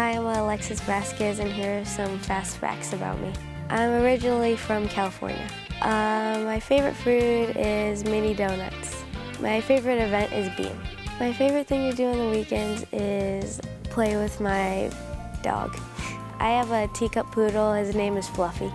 Hi, I'm Alexis Vasquez, and here are some fast facts about me. I'm originally from California. Uh, my favorite food is mini donuts. My favorite event is Beam. My favorite thing to do on the weekends is play with my dog. I have a teacup poodle. His name is Fluffy.